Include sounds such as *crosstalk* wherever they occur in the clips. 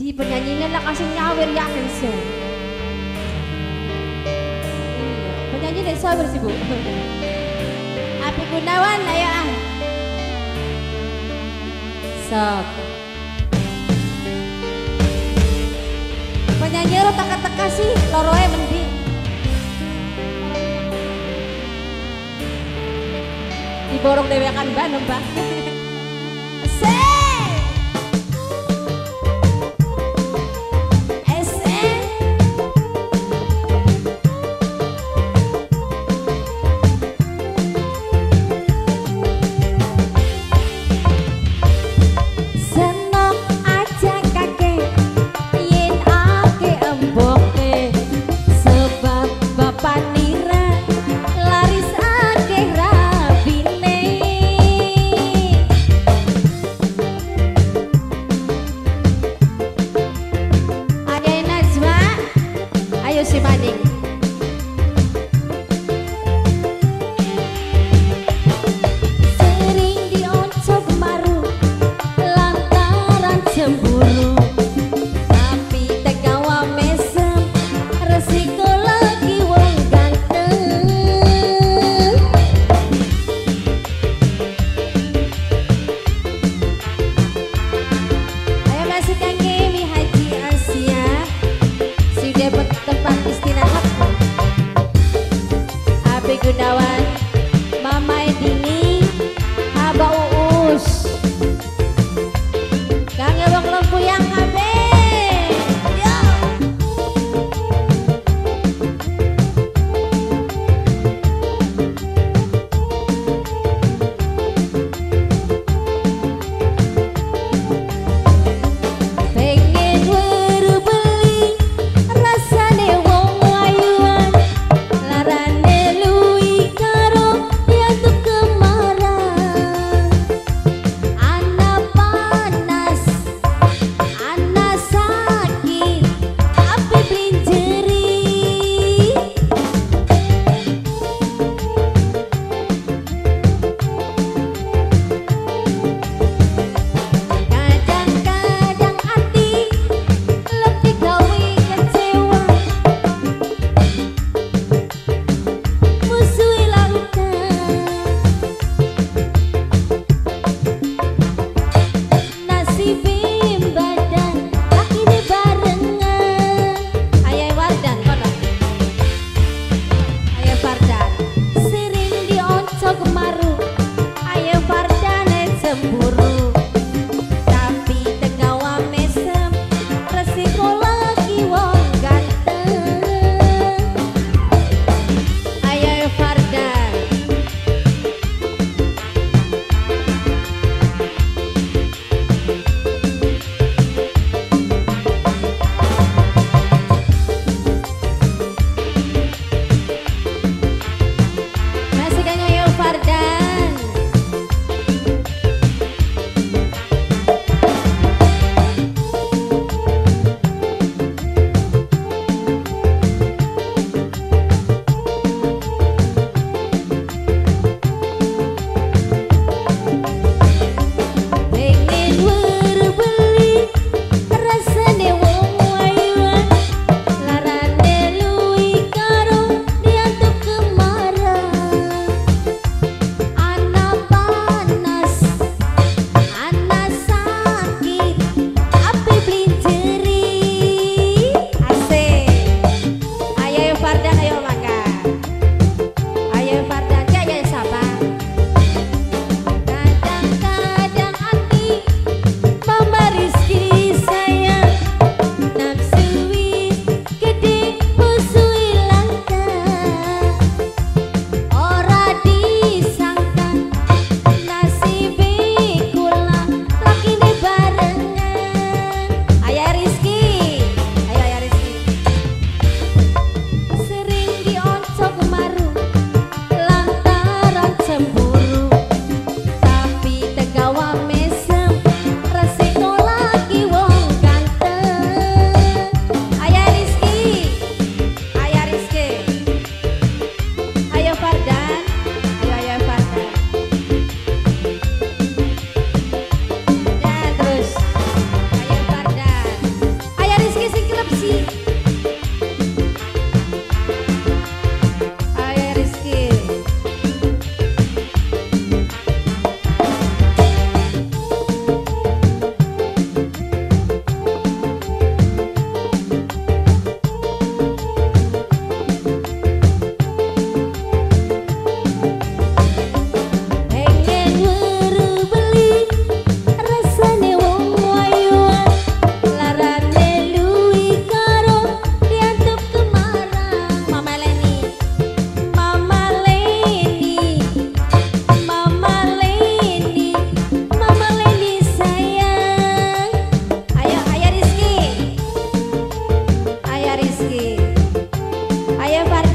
Di penyanyinya lah kasih nyawer ya Kenso. Iya, penyanyi dari sabar sih bu. *laughs* Api Gunawan, ayo ah. Sok. Penyanyi lo teka-teka sih, loroe mending. Diborong dewekan Bandung, Bang. *laughs* everybody. Gunawan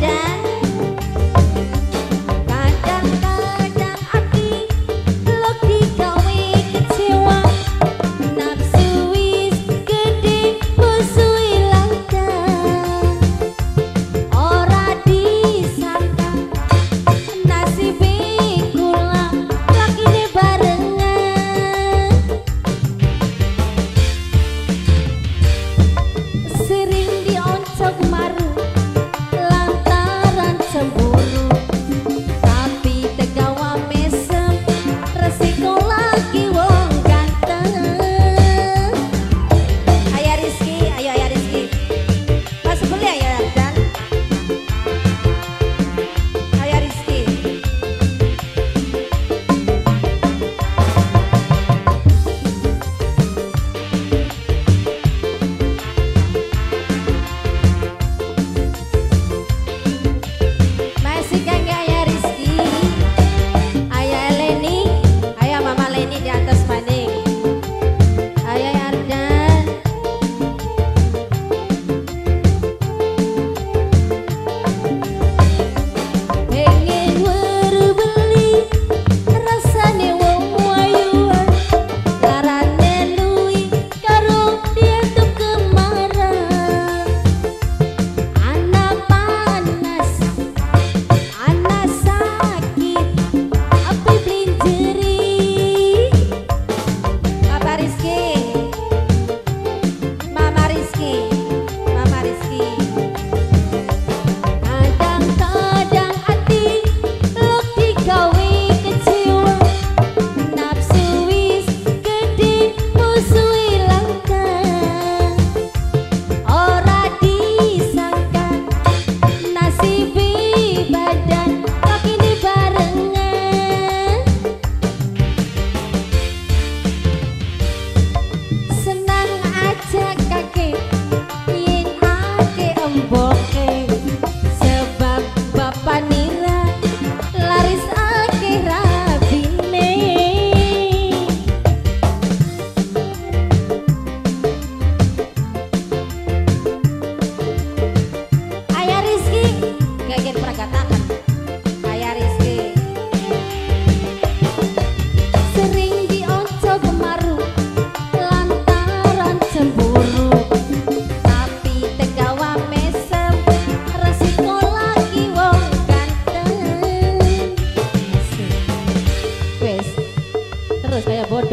Yeah.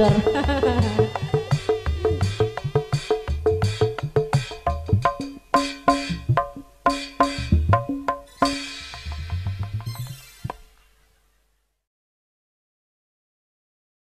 burger *laughs*